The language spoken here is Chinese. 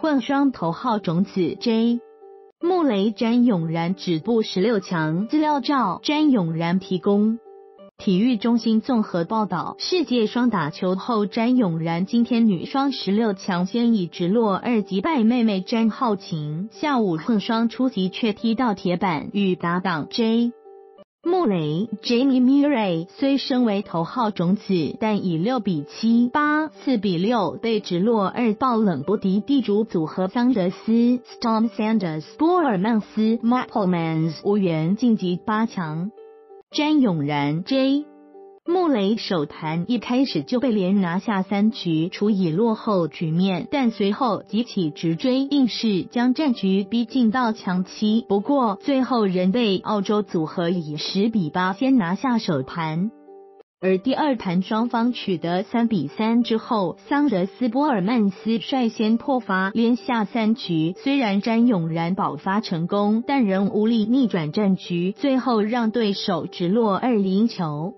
混双头号种子 J。穆雷詹永然止步十六强，资料照詹永然提供。体育中心综合报道：世界双打球后，詹永然今天女双十六强先以直落二击败妹妹詹浩晴，下午混双初级却踢到铁板，与搭档 J。穆雷 Jamie Murray 虽身为头号种子，但以六比七、八四比六被直落二爆冷不敌地主组合桑德斯 Storm Sanders、波尔曼斯 Mapplemans，无缘晋级八强。詹永然 J。穆雷首盘一开始就被连拿下三局，处以落后局面，但随后几起直追，硬是将战局逼近到强七。不过最后仍被澳洲组合以十比八先拿下首盘。而第二盘双方取得三比三之后，桑德斯波尔曼斯率先破发，连下三局。虽然詹永然爆发成功，但仍无力逆转战局，最后让对手直落二零球。